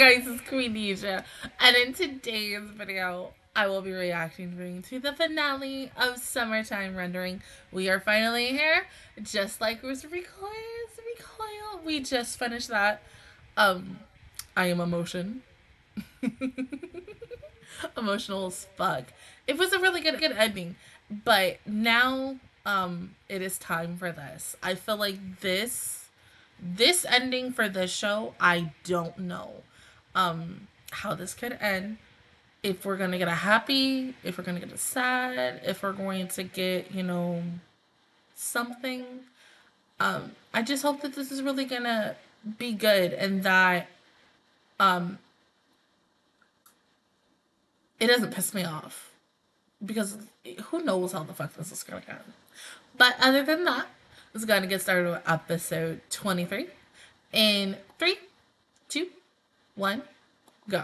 guys, it's Queen Queendija, and in today's video, I will be reacting to the finale of Summertime Rendering. We are finally here, just like was recoiled. Recoil. We just finished that. Um, I am emotion. Emotional as fuck. It was a really good good ending, but now um it is time for this. I feel like this this ending for this show, I don't know um how this could end. If we're gonna get a happy, if we're gonna get a sad, if we're going to get, you know, something. Um, I just hope that this is really gonna be good and that um it doesn't piss me off because who knows how the fuck this is gonna go. But other than that, let's go to get started with episode 23 in three, two, one, go.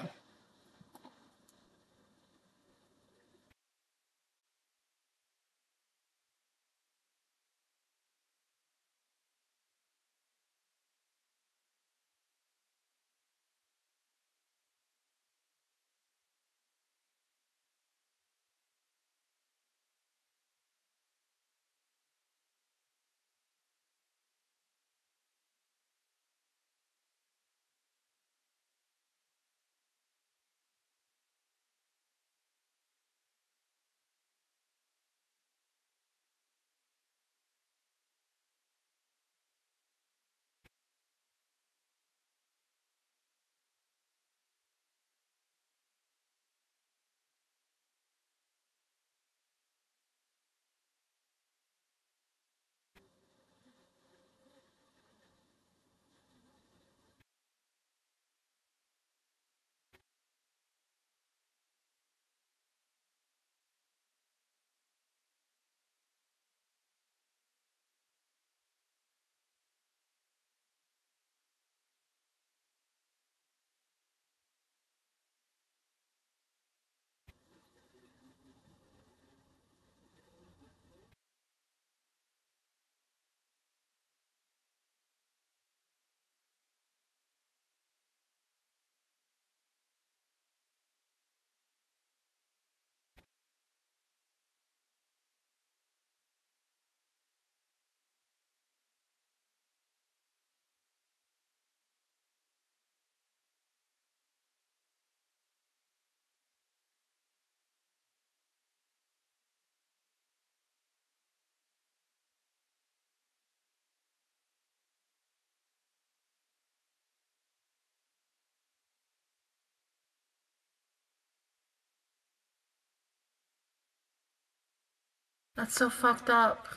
That's so fucked up.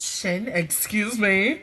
Shin, excuse me.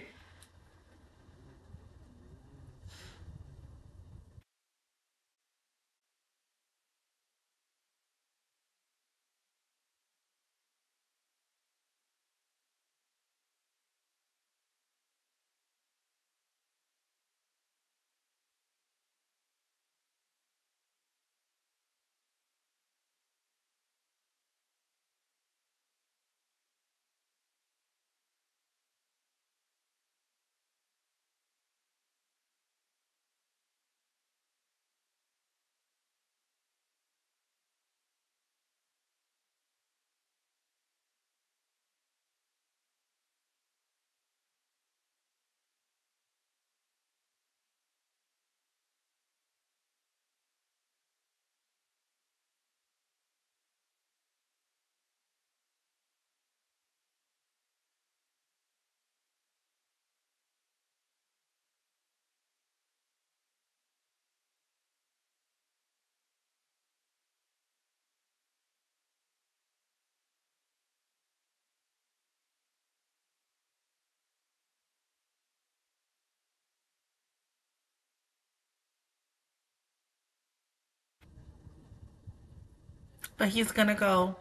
But he's gonna go.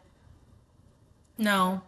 No.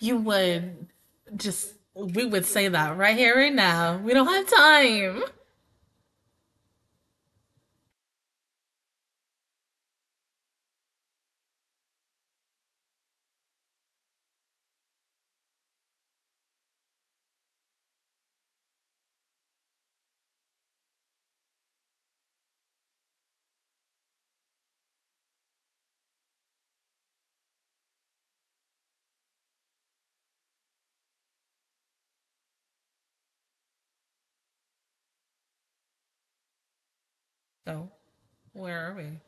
You would just, we would say that right here, right now. We don't have time. So, where are we?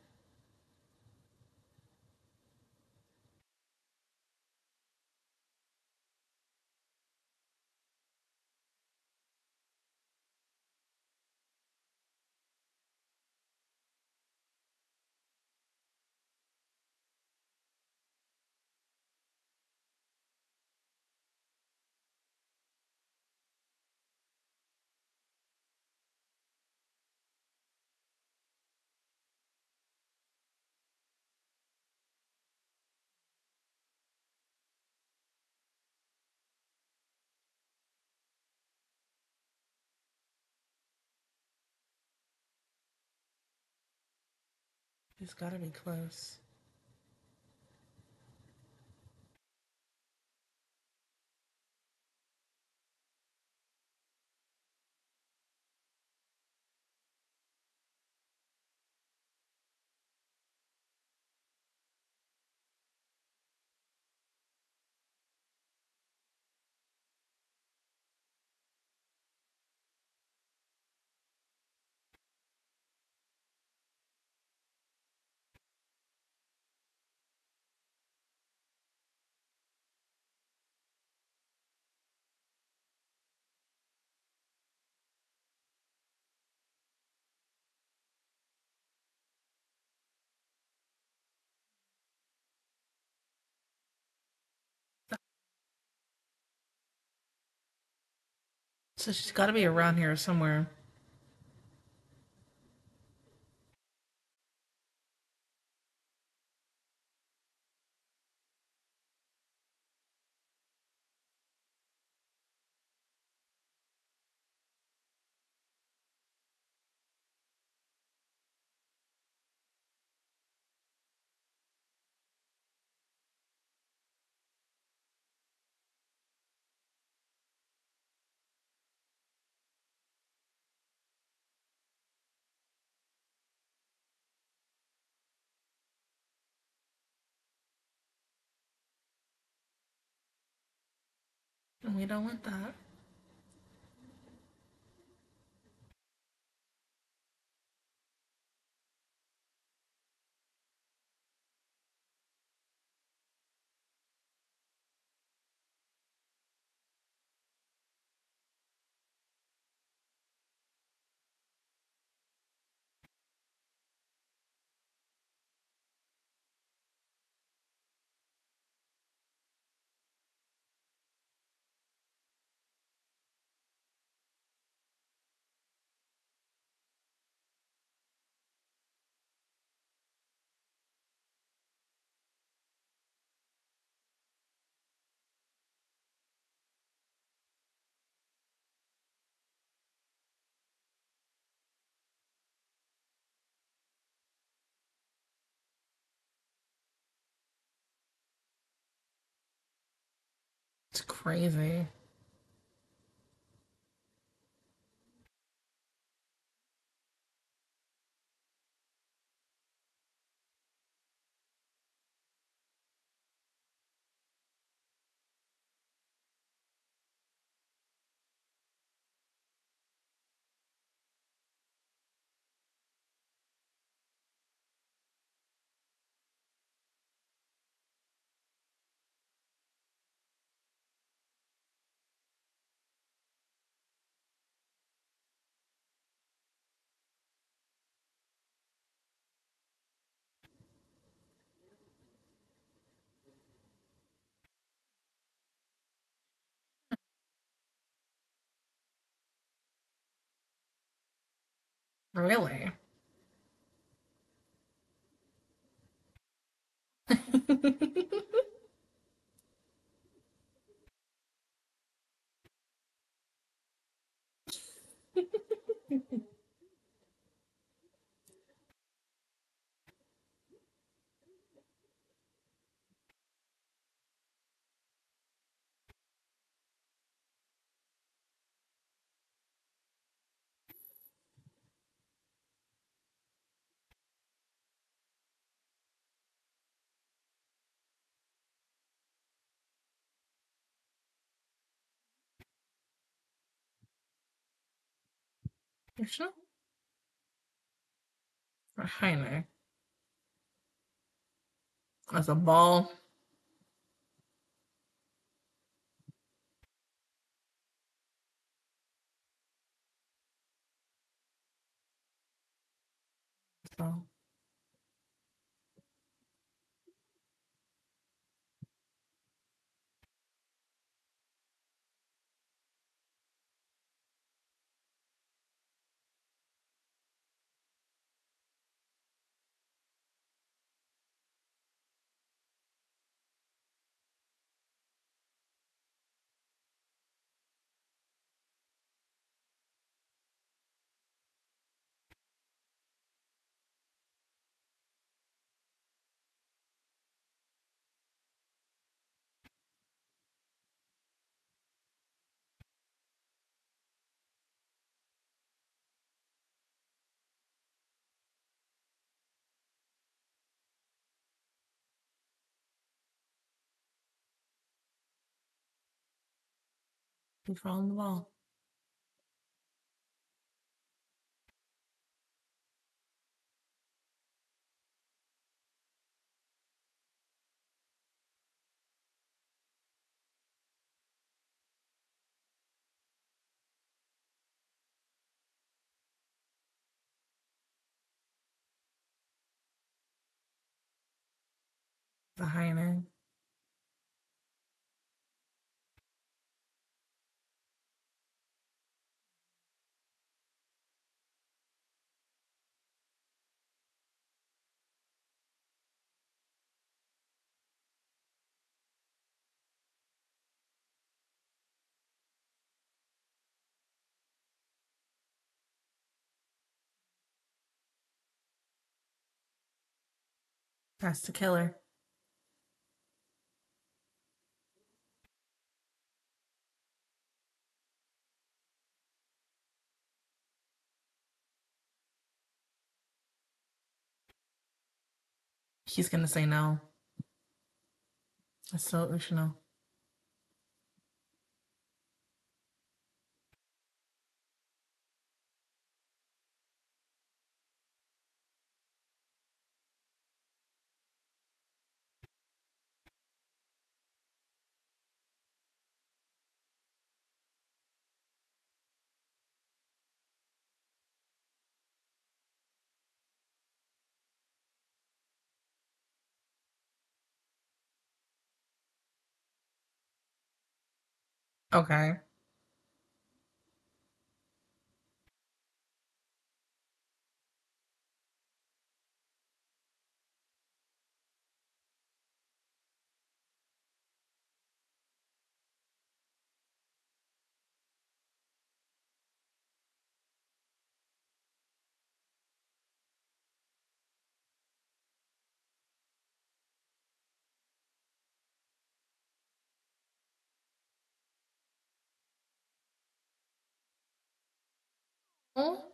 It's gotta be close. So she's gotta be around here somewhere. And we don't want that. Crazy. Really? Vishnu? Or Haine? As a ball. So. Following the ball. The Haine. That's the killer. He's gonna say no. That's so Ushio. Okay. Oh,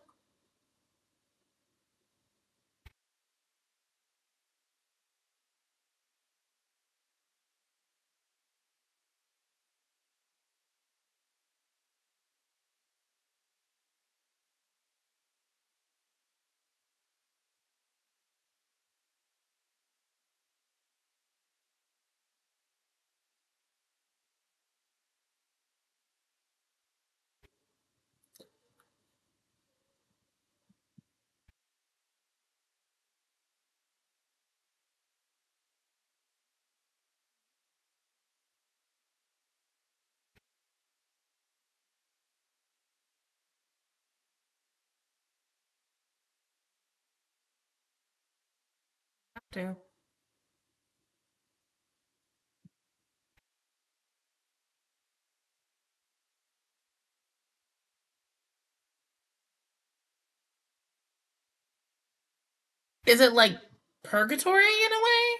Is it like purgatory in a way?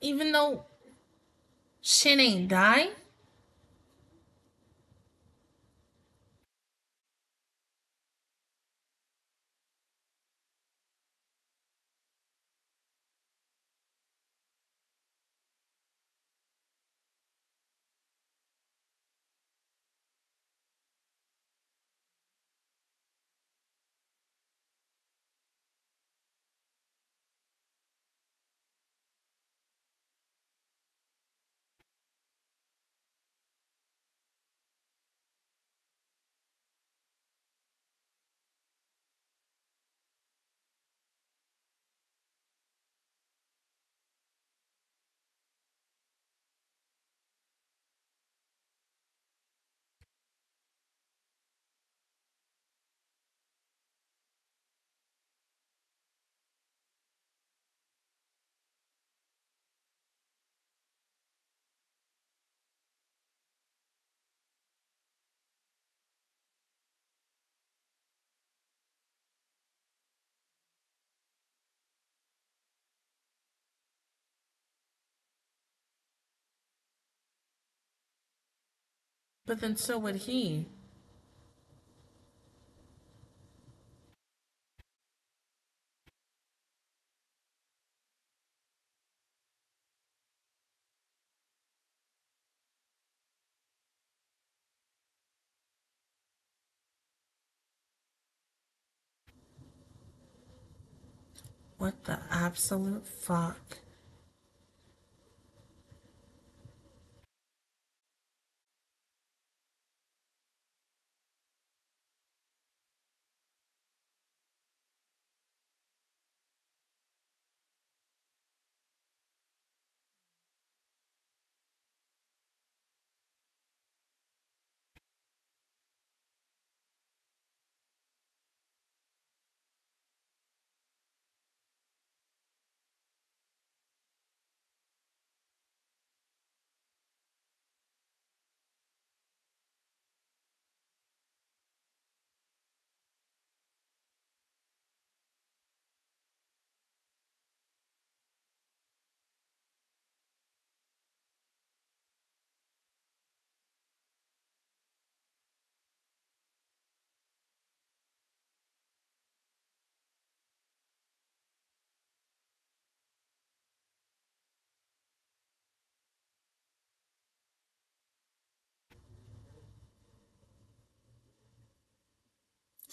Even though Shin ain't die? But then so would he. What the absolute fuck?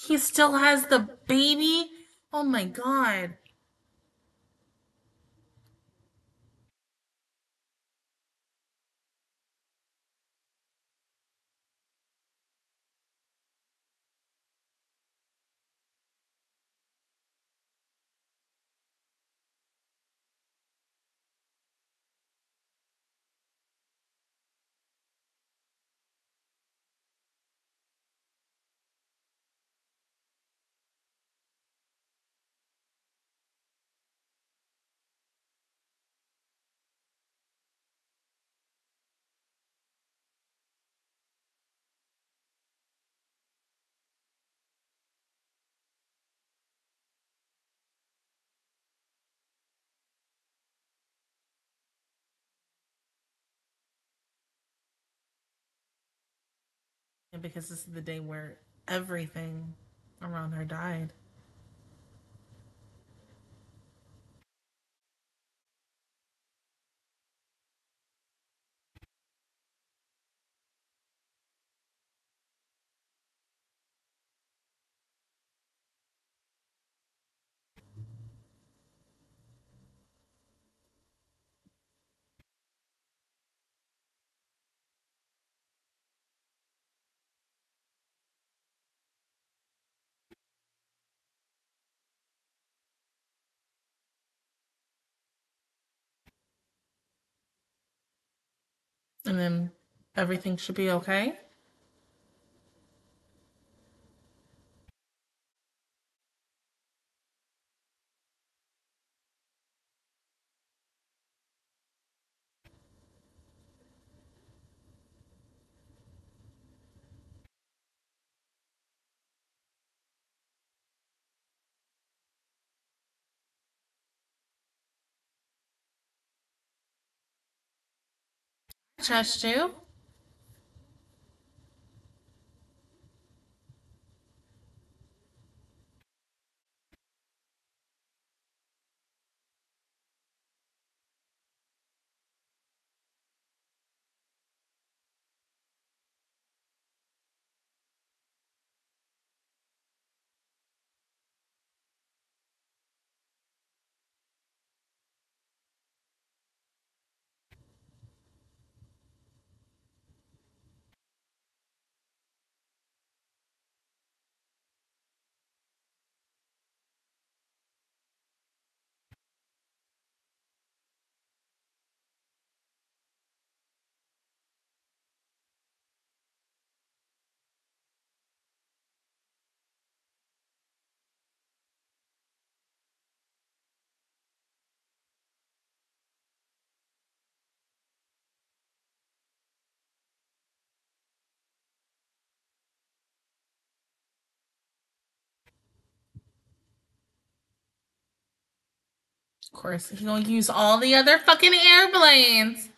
He still has the baby? Oh my god. Because this is the day where everything around her died. And then everything should be okay. Trust you. Of course, he gonna use all the other fucking airplanes.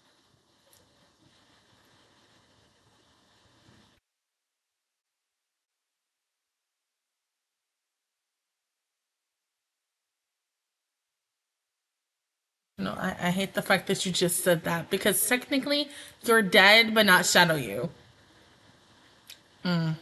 No, I, I hate the fact that you just said that because technically you're dead, but not shadow you. Mm.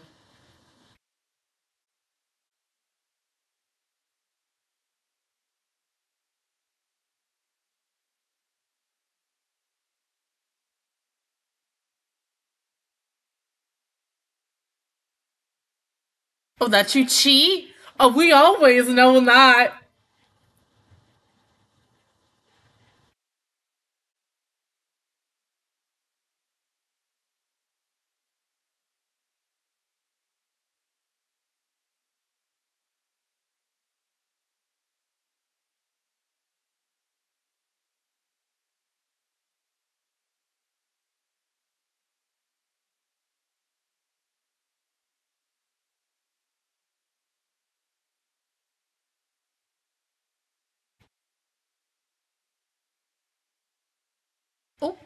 Oh, that you cheat? Oh, we always know that. Oh,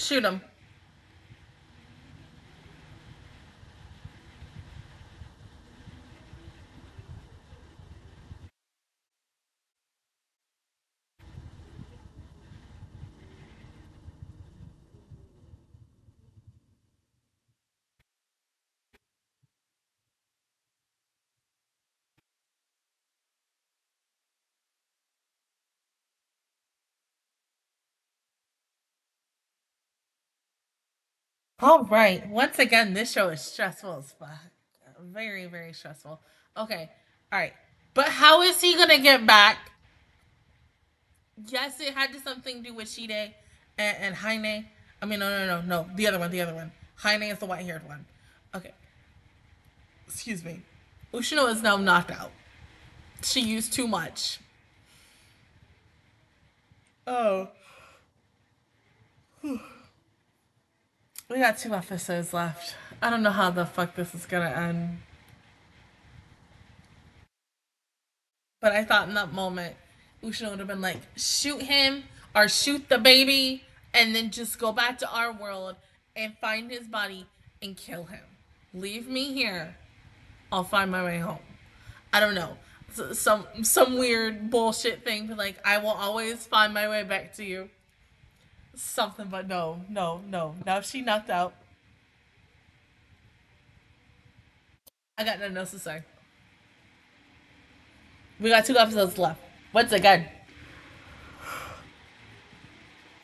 shoot him. All right. Once again, this show is stressful as fuck. Very, very stressful. Okay. All right. But how is he gonna get back? Yes, it had to something do with Shide and, and Haine. I mean, no, no, no, no. The other one, the other one. Haine is the white-haired one. Okay. Excuse me. Ushio is now knocked out. She used too much. Oh. We got two episodes left. I don't know how the fuck this is gonna end. But I thought in that moment, Ushio would have been like, shoot him or shoot the baby and then just go back to our world and find his body and kill him. Leave me here. I'll find my way home. I don't know. Some some weird bullshit thing, but like I will always find my way back to you. Something, but no, no, no. Now she knocked out. I got nothing else to say. We got two episodes left. Once again.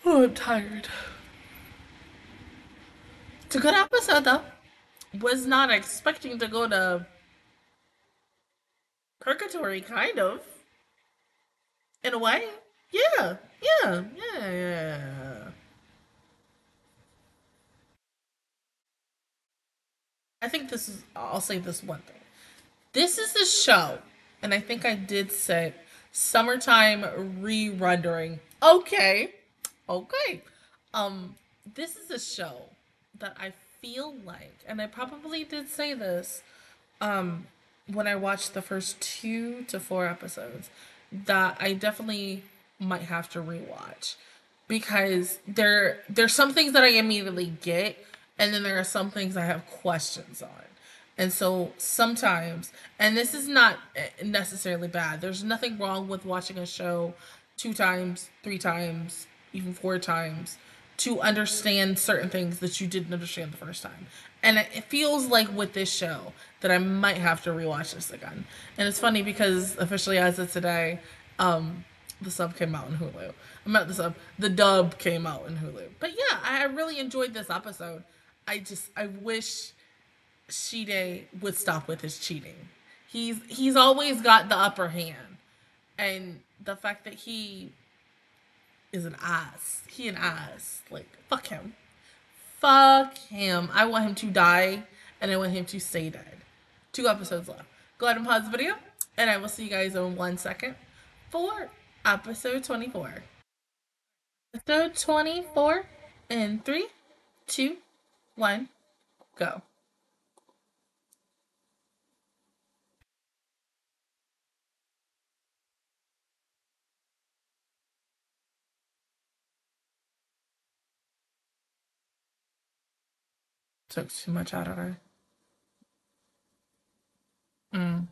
Oh, I'm tired. It's a good episode though. Was not expecting to go to purgatory, kind of. In a way. Yeah, yeah, yeah, yeah. I think this is, I'll say this one thing. This is the show, and I think I did say summertime re-rendering. Okay, okay. Um, this is a show that I feel like, and I probably did say this, um, when I watched the first two to four episodes, that I definitely might have to rewatch because there there's some things that I immediately get and then there are some things I have questions on. And so sometimes and this is not eh, necessarily bad. There's nothing wrong with watching a show two times, three times, even four times to understand certain things that you didn't understand the first time. And it feels like with this show that I might have to rewatch this again. And it's funny because officially as of today, um, the sub came out in Hulu. I'm not the sub. The dub came out in Hulu. But yeah, I really enjoyed this episode. I just I wish Shide would stop with his cheating. He's he's always got the upper hand. And the fact that he is an ass. He an ass. Like fuck him. Fuck him. I want him to die and I want him to stay dead. Two episodes left. Go ahead and pause the video and I will see you guys in one second for episode 24. Episode 24 in three, two, one, go. Took too much out of her. Mm.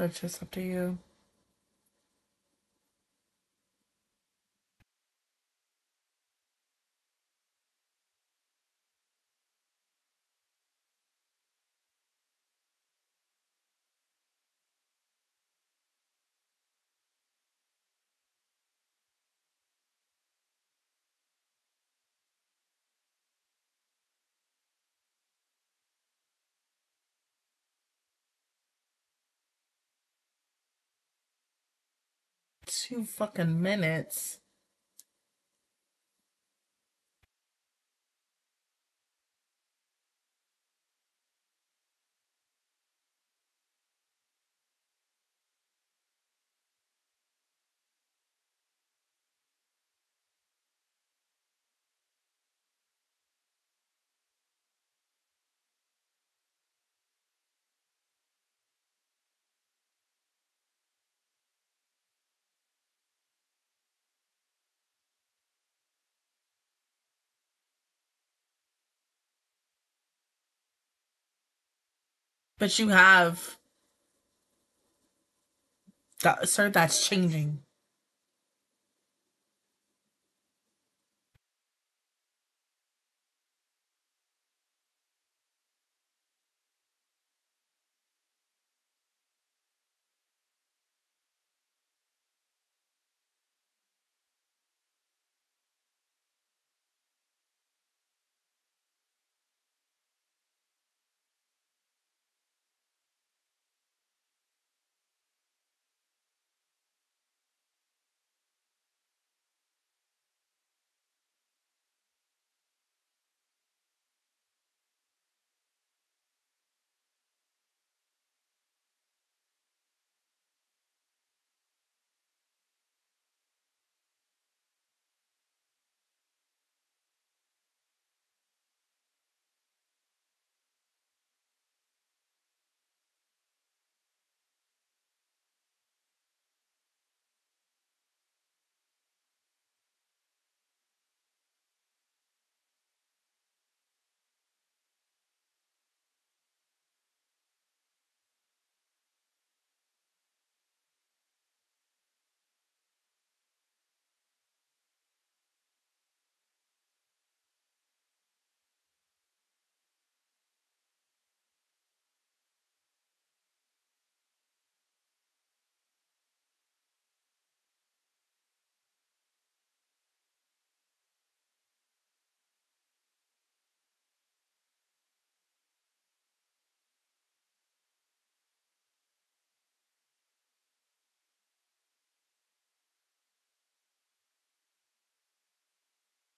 That's just up to you. Two fucking minutes. But you have. That, sir, that's changing.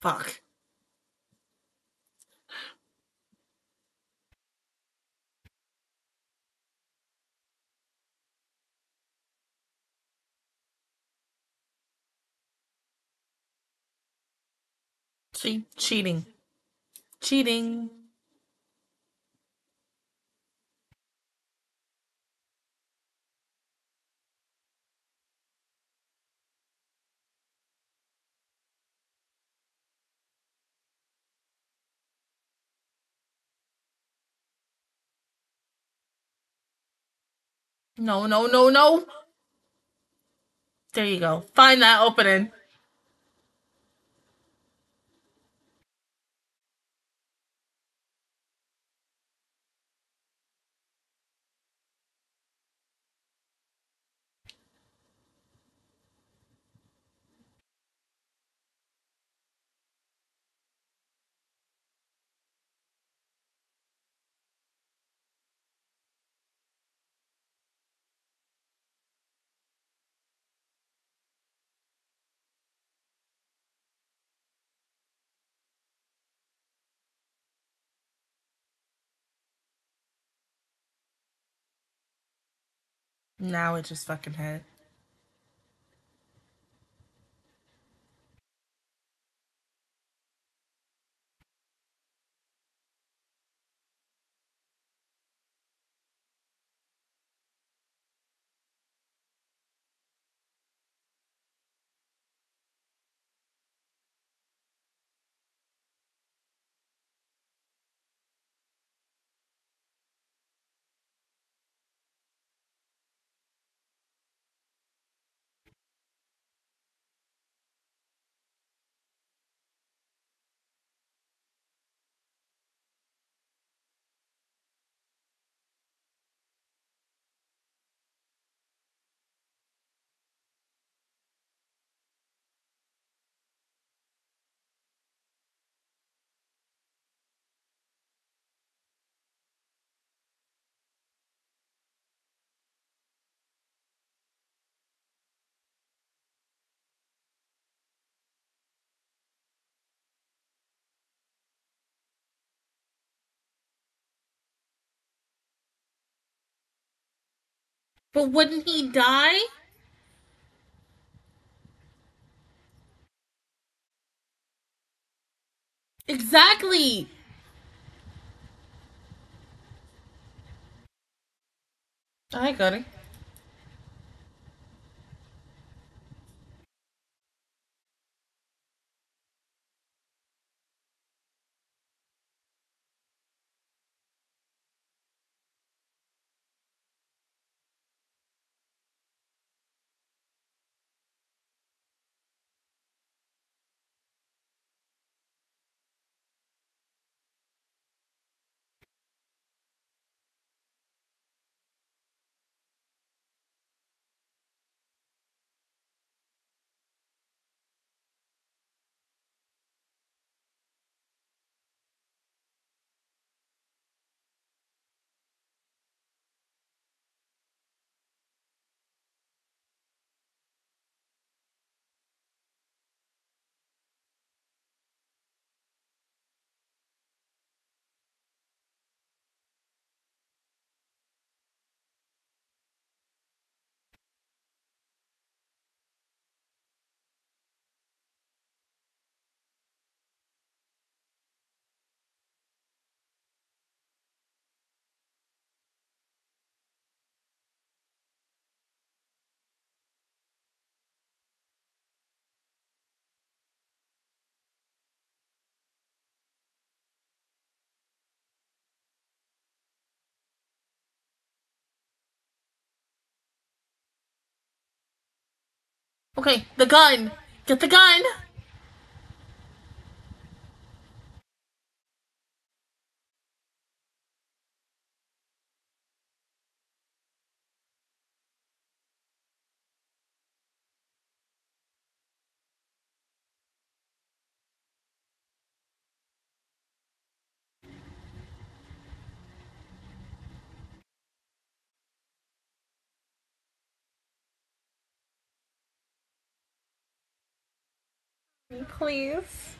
Fuck. See? Cheating. Cheating. No, no, no, no. There you go. Find that opening. Now it just fucking hit. But wouldn't he die? Exactly. I got it. Okay, the gun. Get the gun. Please.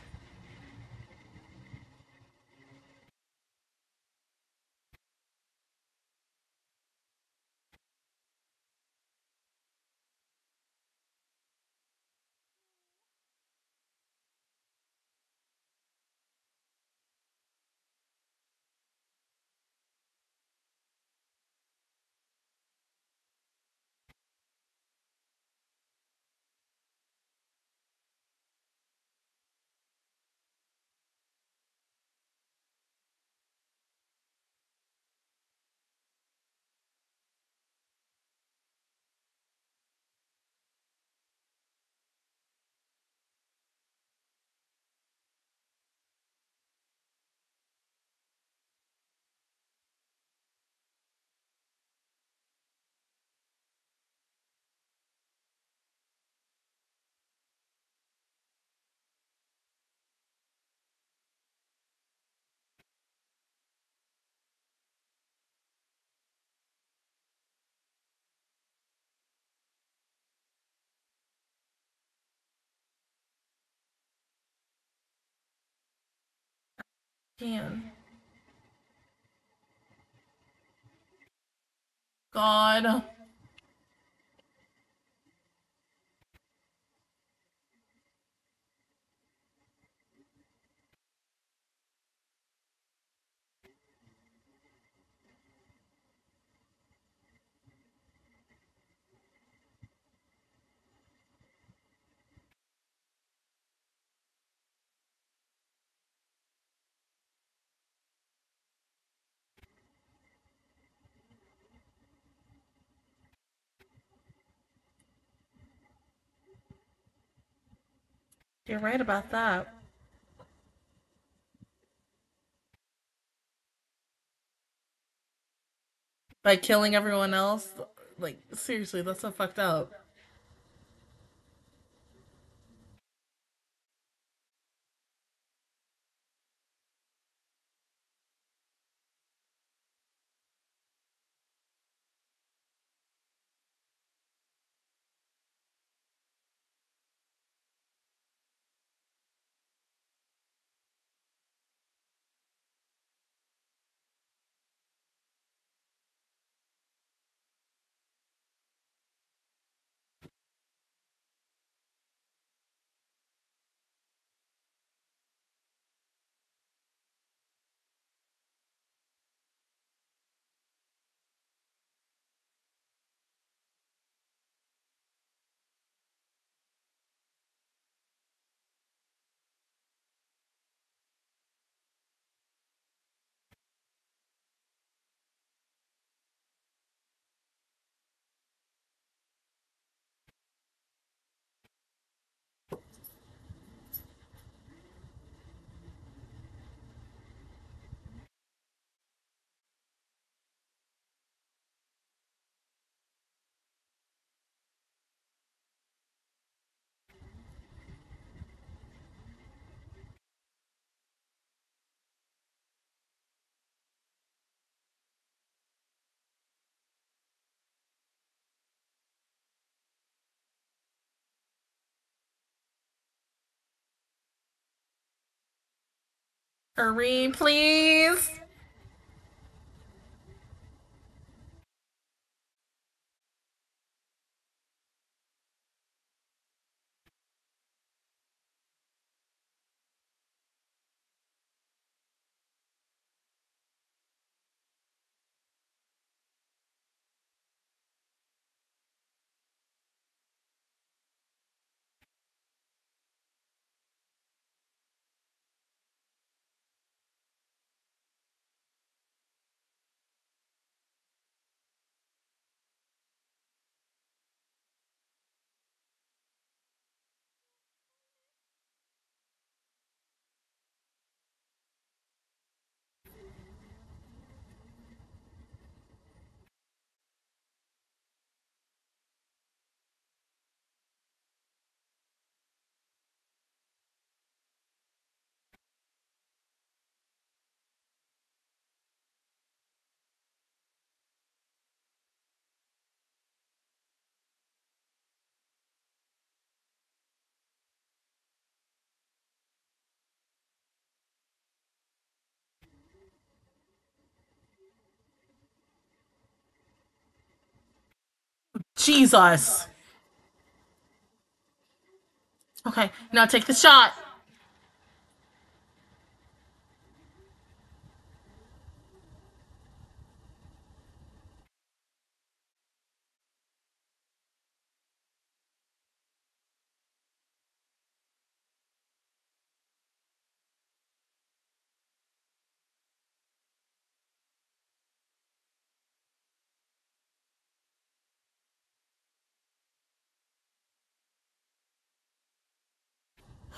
Can. God. You're right about that. By killing everyone else, like seriously, that's so fucked up. Hurry, please. Jesus. Okay, now take the shot.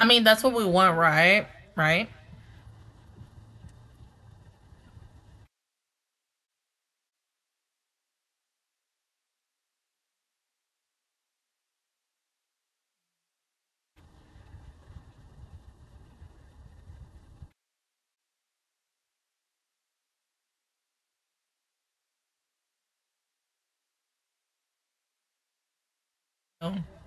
I mean, that's what we want, right? Right? Oh.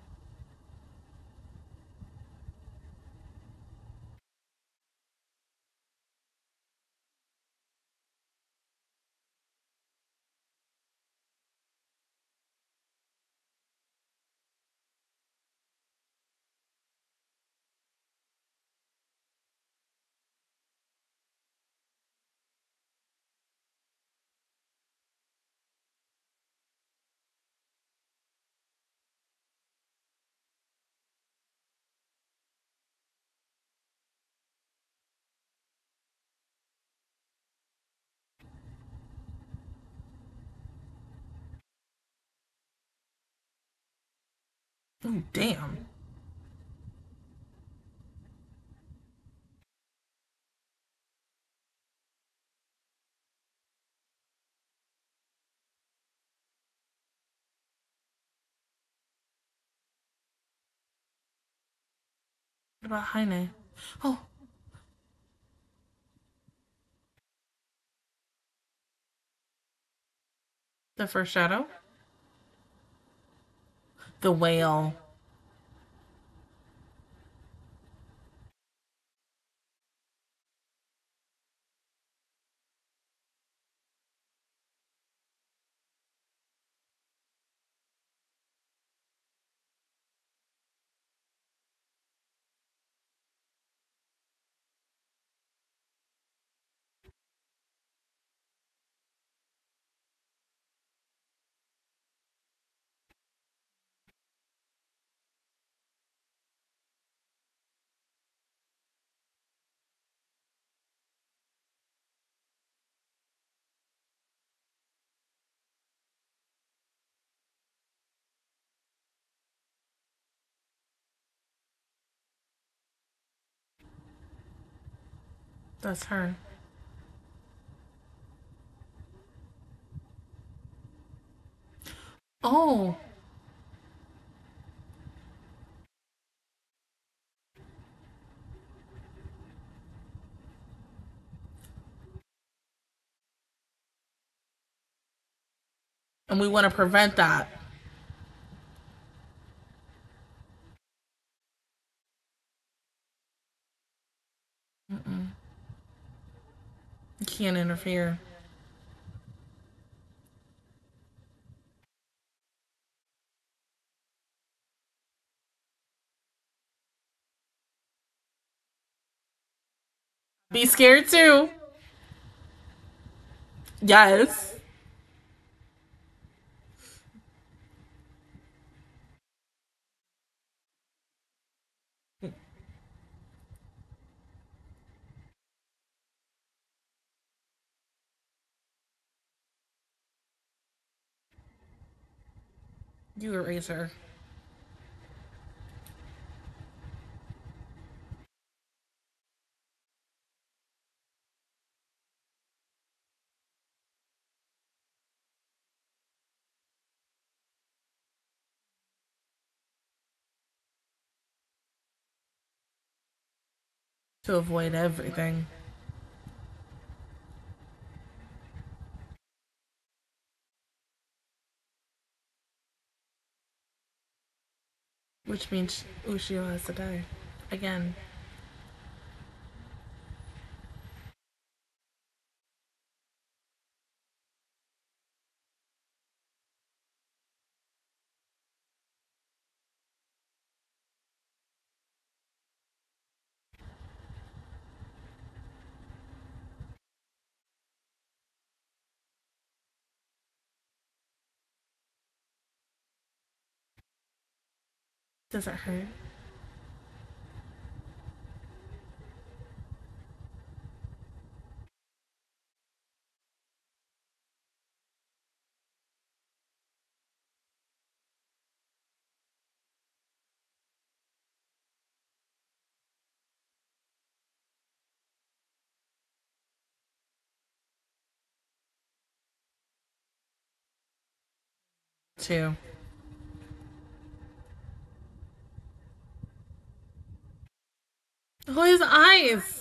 Oh, damn. What about Haine? Oh. The first shadow? The whale. That's her. Oh. And we want to prevent that. Can't interfere. Be scared too. Yes. You erase her. To avoid everything. Which means Ushio has to die. Again. Does it hurt? Two. Oh, his eyes.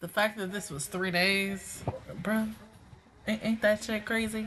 The fact that this was three days, bro, ain't, ain't that shit crazy?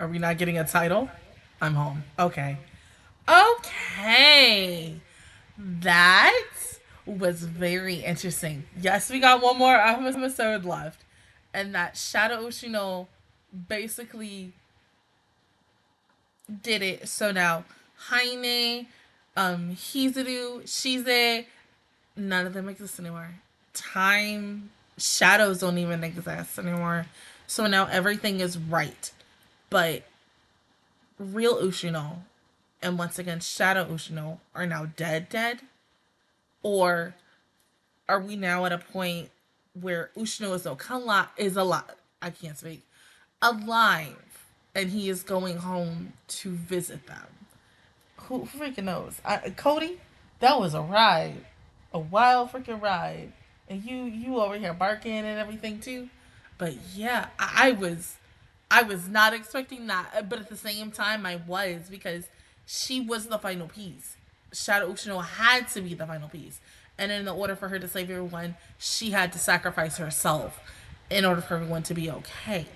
Are we not getting a title? I'm home. Okay. Okay. That was very interesting. Yes, we got one more episode left. And that Shadow Ushino basically did it. So now Haine, um, Hizuru, Shide, none of them exist anymore. Time shadows don't even exist anymore. So now everything is right. But real Ushino and once again Shadow Ushino are now dead dead? Or are we now at a point where Ushino is Okala is alive I can't speak. Alive and he is going home to visit them. Who, freaking knows? I, Cody, that was a ride. A wild freaking ride. And you you over here barking and everything too. But yeah, I, I was I was not expecting that, uh, but at the same time, I was because she was the final piece. Shadow Ushino had to be the final piece. And in the order for her to save everyone, she had to sacrifice herself in order for everyone to be okay.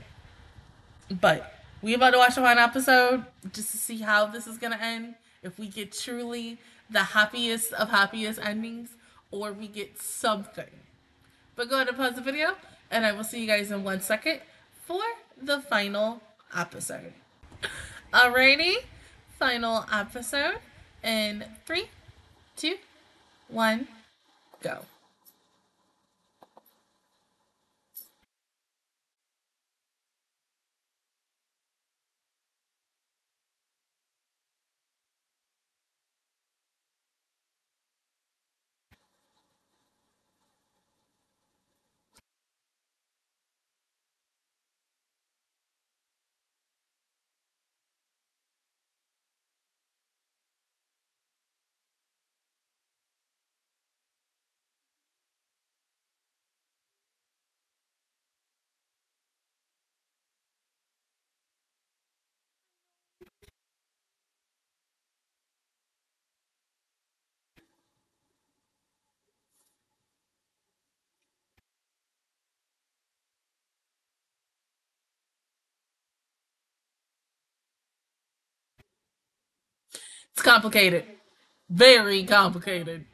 But we about to watch the final episode just to see how this is gonna end. If we get truly the happiest of happiest endings, or we get something. But go ahead and pause the video, and I will see you guys in one second for the final episode. Alrighty, final episode in three, two, one, go. It's complicated. Very complicated.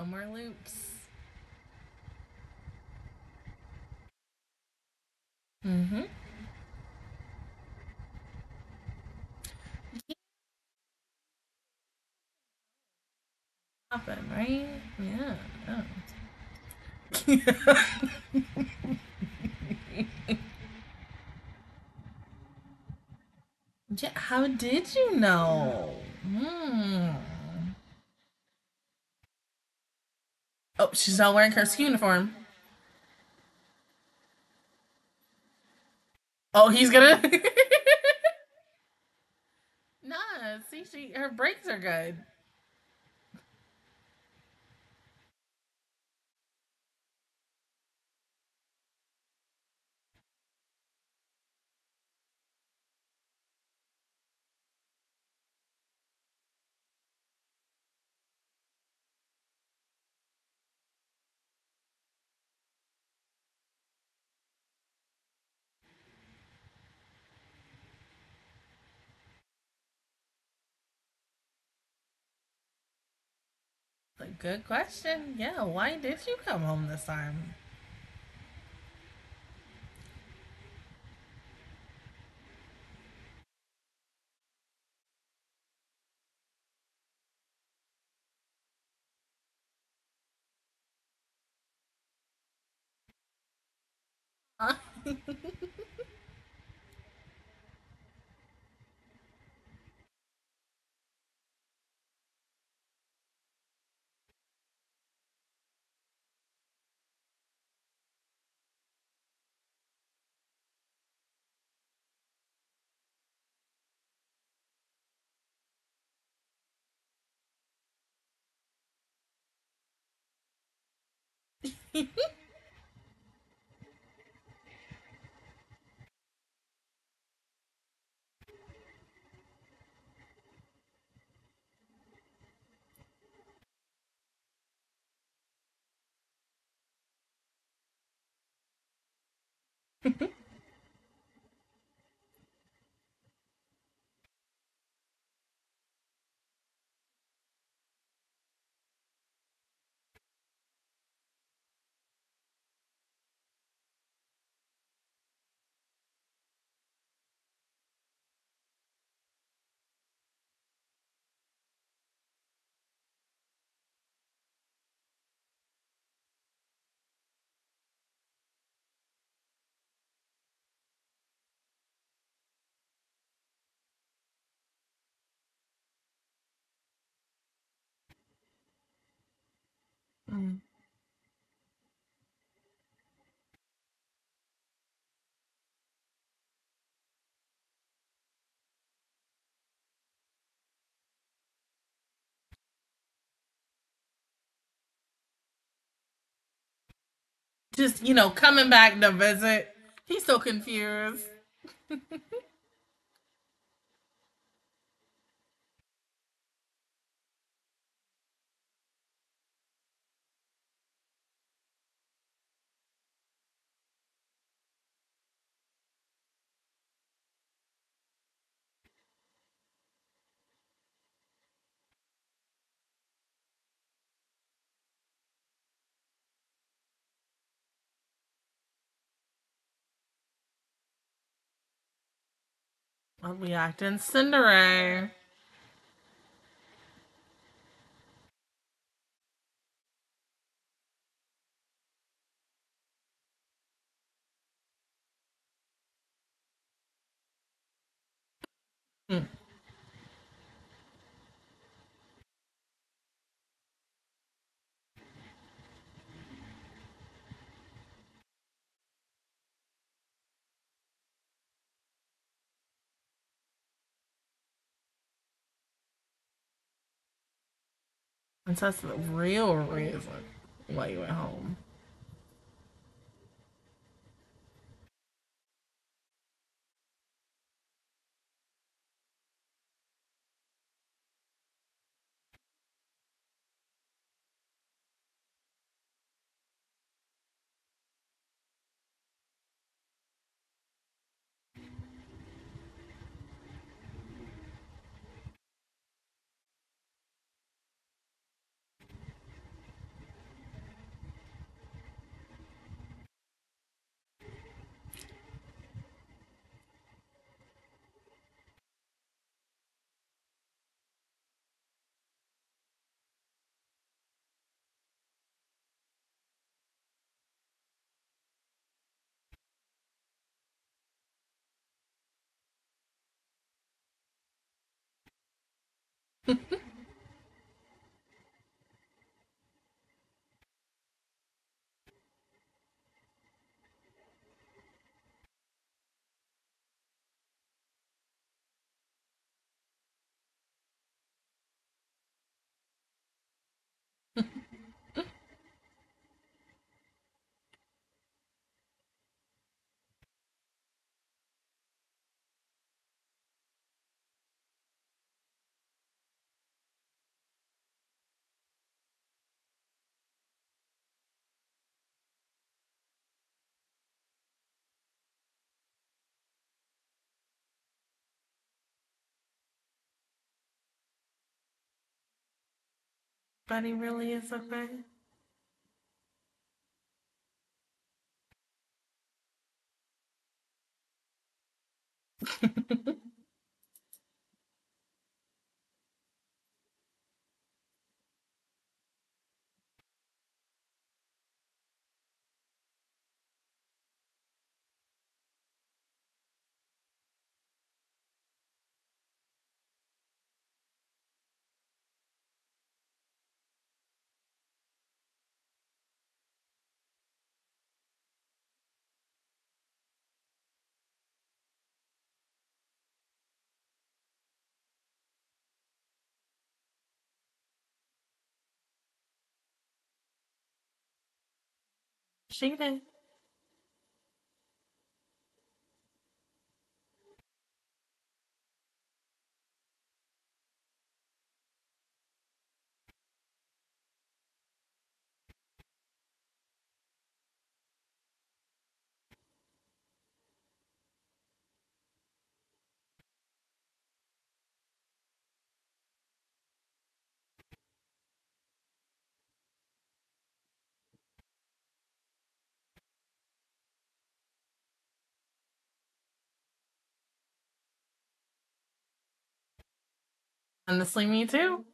No more loops. Mm-hmm. Happen, right? Yeah. yeah. How did you know? Hmm. Oh, she's not wearing her ski uniform. Oh, he's gonna. nah, see, she her brakes are good. Good question. Yeah, why did you come home this time? Mm. Just, you know, coming back to visit. He's so confused. I'll be acting And that's the real reason why you went home. Mm-hmm. But he really is okay. she did. Honestly, me too.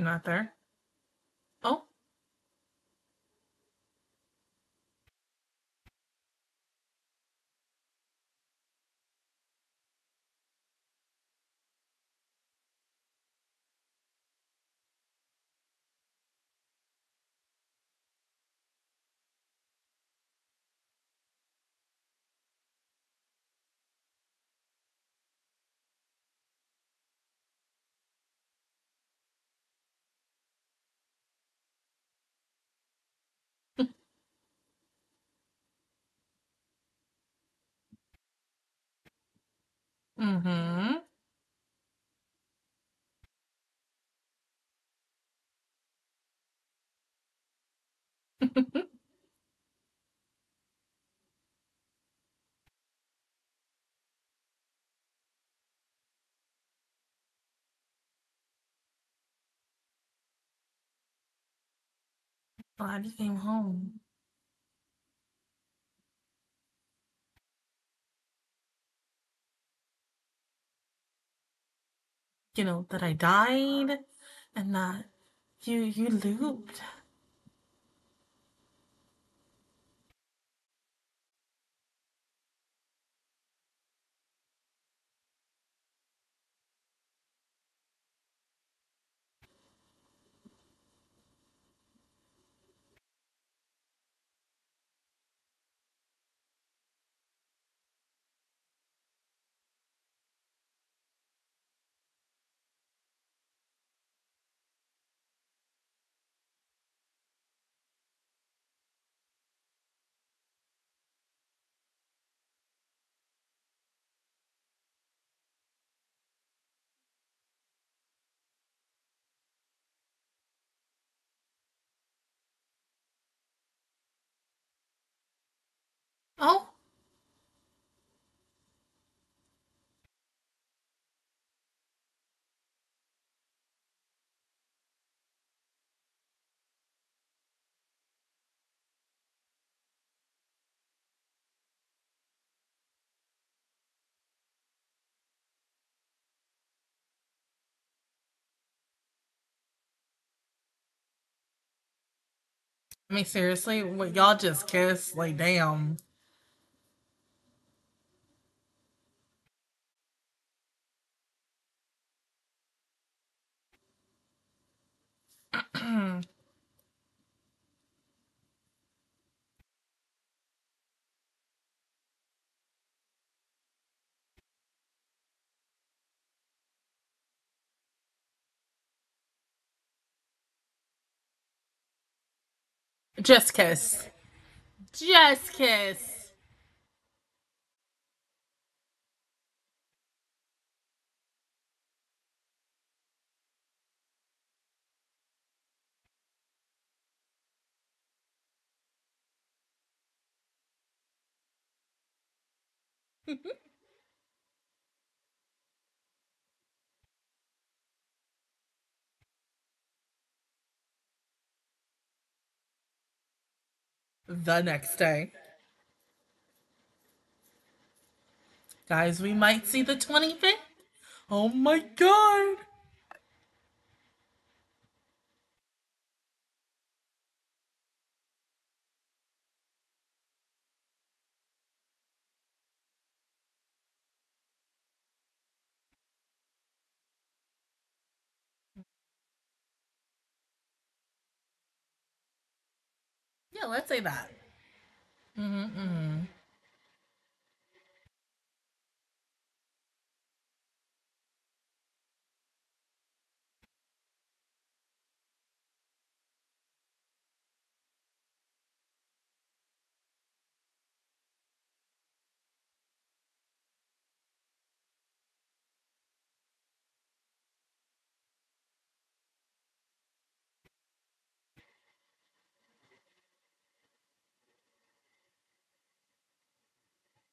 Not there. Oh, Mm-hmm. Glad you came home. You know, that I died and that you you looped. Oh, I mean seriously, what y'all just kissed? Like damn. Just kiss. Just kiss. the next day. Guys, we might see the 25th. Oh my god. Let's say that. Mm-hmm, mm-hmm.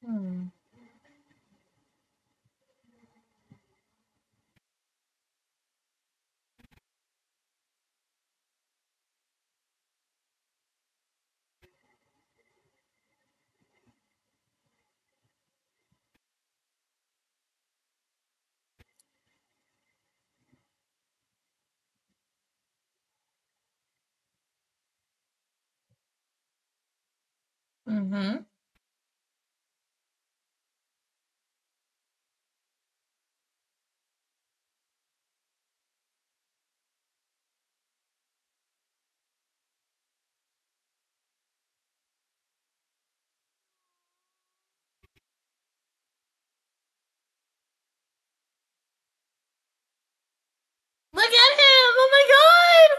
Hmm. Mm-hmm. Look at him! Oh my god!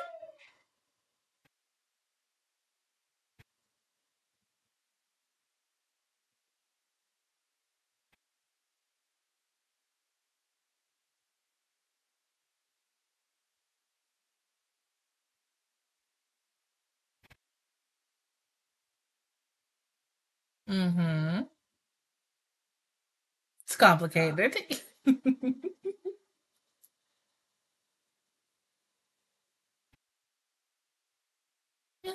Mm-hmm. It's complicated. yeah.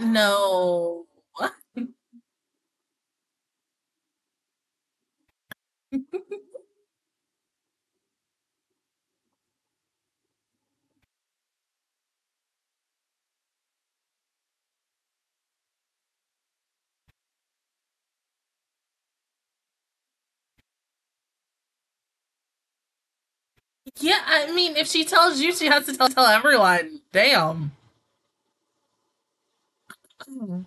No. Yeah, I mean, if she tells you, she has to tell, tell everyone. Damn. Hmm.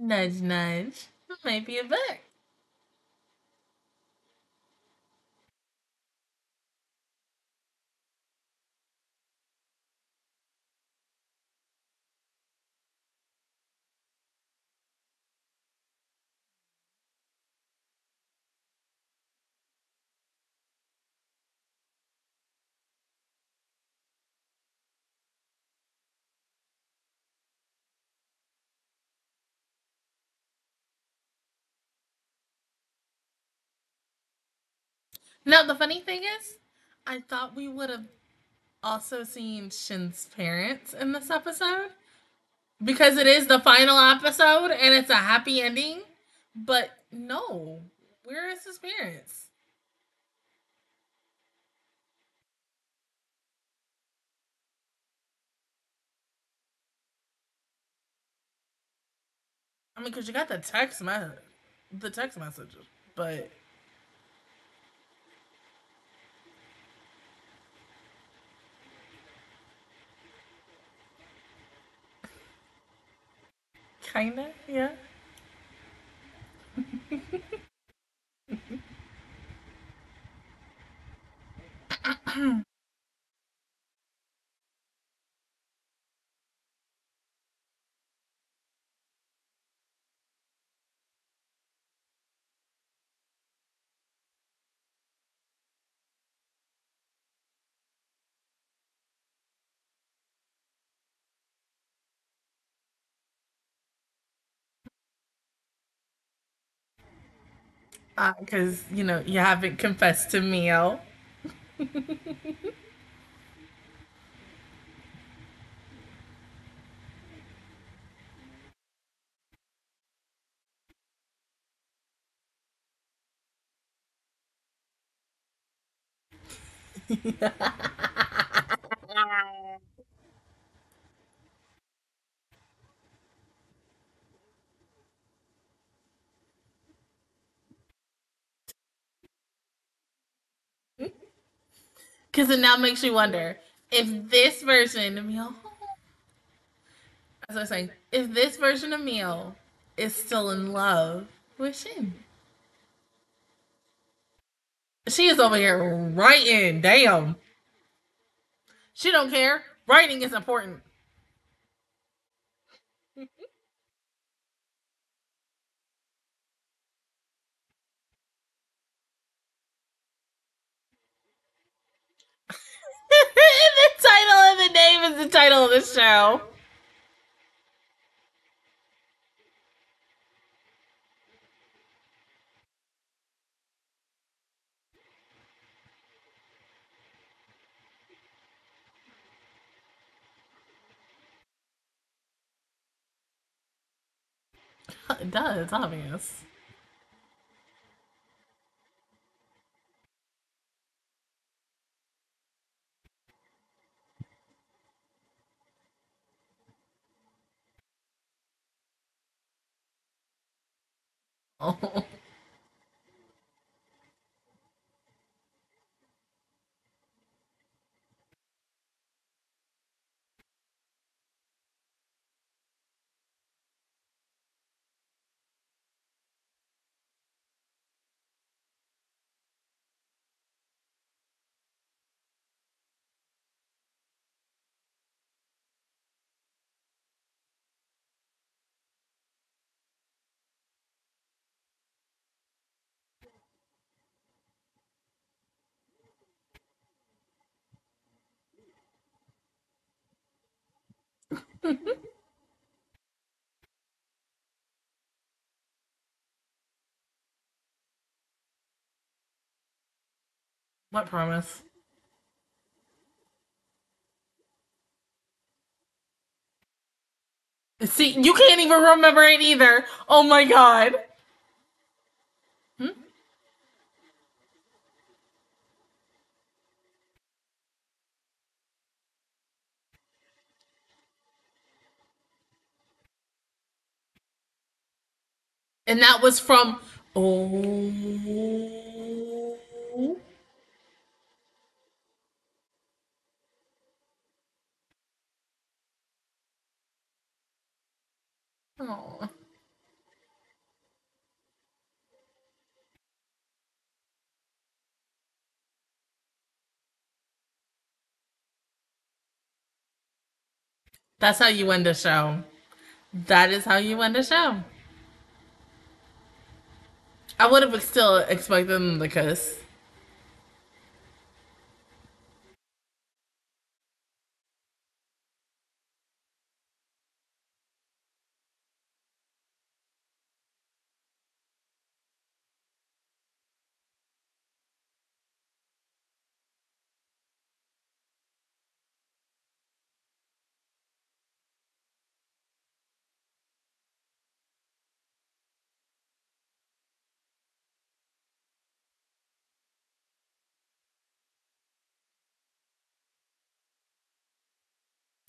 nudge, nudge. Might be a book. Now, the funny thing is, I thought we would have also seen Shin's parents in this episode because it is the final episode and it's a happy ending. But no, where is his parents? I mean, because you got the text message, the text messages, but kinda, yeah. Because, uh, you know, you haven't confessed to me Mio. Because it now makes you wonder if this version of Mio, as I was saying, if this version of Mio is still in love with Shin. She is over here writing. Damn. She don't care. Writing is important. the title of the name is the title of the show. It does, obvious. Oh. what promise? See, you can't even remember it either. Oh my god. And that was from Oh. That's how you end a show. That is how you end a show. I would have still expected them to kiss.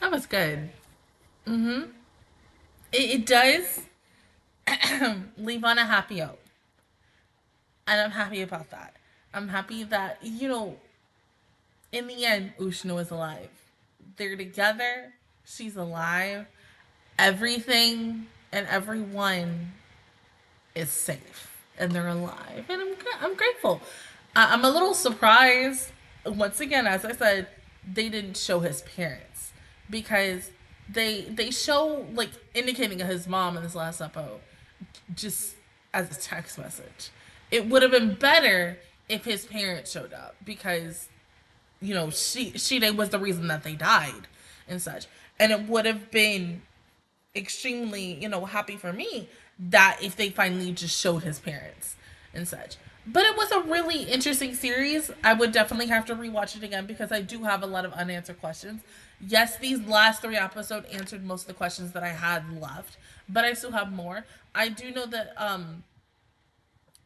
That was good. Mm-hmm. It, it does leave on a happy note. And I'm happy about that. I'm happy that, you know, in the end, Ushio is alive. They're together. She's alive. Everything and everyone is safe and they're alive. And I'm, I'm grateful. I'm a little surprised. Once again, as I said, they didn't show his parents because they they show like indicating his mom in this last episode just as a text message. It would have been better if his parents showed up because you know she she they was the reason that they died and such, and it would have been extremely you know happy for me that if they finally just showed his parents and such. But it was a really interesting series. I would definitely have to rewatch it again because I do have a lot of unanswered questions. Yes, these last three episodes answered most of the questions that I had left, but I still have more. I do know that um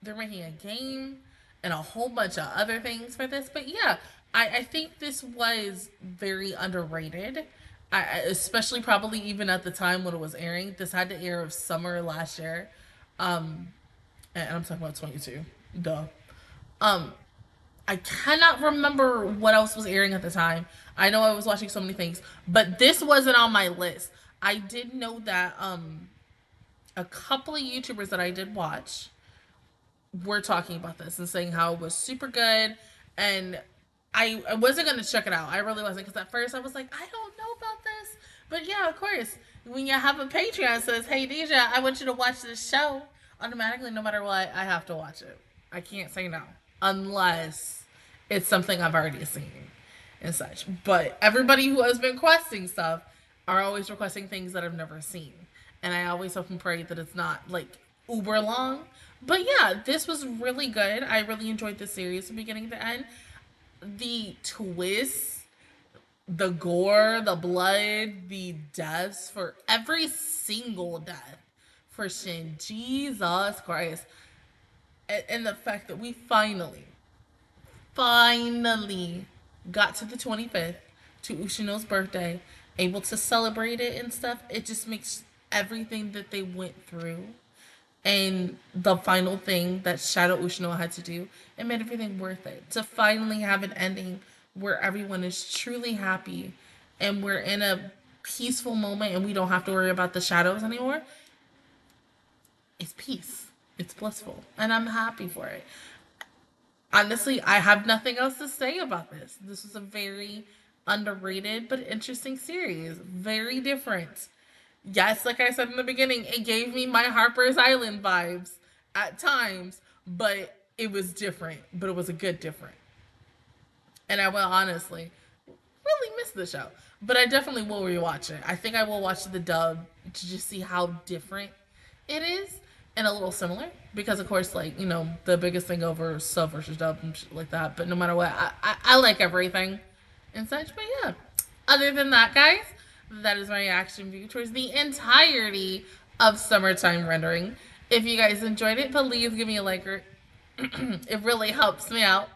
they're making a game and a whole bunch of other things for this. But yeah, I, I think this was very underrated. I, especially probably even at the time when it was airing. This had to air of summer last year. Um, and I'm talking about 22. Duh. Um, I cannot remember what else was airing at the time. I know I was watching so many things, but this wasn't on my list. I did know that um a couple of YouTubers that I did watch were talking about this and saying how it was super good and I, I wasn't gonna check it out. I really wasn't because at first I was like, I don't know about this, but yeah, of course, when you have a Patreon says, "Hey Dija, I want you to watch this show," automatically, no matter what, I have to watch it. I can't say no unless it's something I've already seen and such. But everybody who has been requesting stuff are always requesting things that I've never seen, and I always hope and pray that it's not like uber long. But yeah, this was really good. I really enjoyed the series from beginning to end. The twists, the gore, the blood, the deaths for every single death for Shin. Jesus Christ. And the fact that we finally, finally got to the 25th, to Ushio's birthday, able to celebrate it and stuff. It just makes everything that they went through And the final thing that Shadow Ushino had to do, it made everything worth it. To finally have an ending where everyone is truly happy and we're in a peaceful moment and we don't have to worry about the shadows anymore. It's peace. It's blissful. And I'm happy for it. Honestly, I have nothing else to say about this. This was a very underrated but interesting series. Very different. Yes, like I said in the beginning, it gave me my Harper's Island vibes at times, but it was different, but it was a good different. And I will honestly really miss the show. But I definitely will rewatch it. I think I will watch the dub to just see how different it is and a little similar because of course like you know the biggest thing over sub versus dub and shit like that but no matter what I, I, I like everything and such but yeah. Other than that guys that is my reaction view towards the entirety of summertime rendering. If you guys enjoyed it please give me a like or it really helps me out.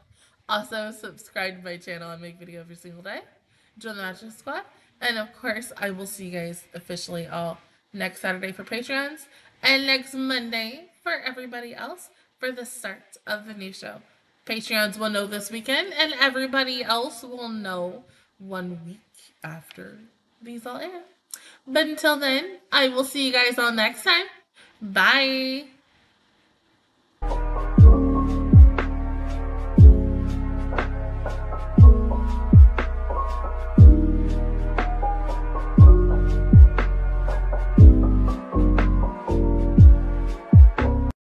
Also subscribe to my channel i make video every single day. Join the Magic Squad. And of course, I will see you guys officially all next Saturday for Patreons and next Monday for everybody else for the start of the new show. Patreons will know this weekend, and everybody else will know one week after these all air. But until then, I will see you guys all next time. Bye.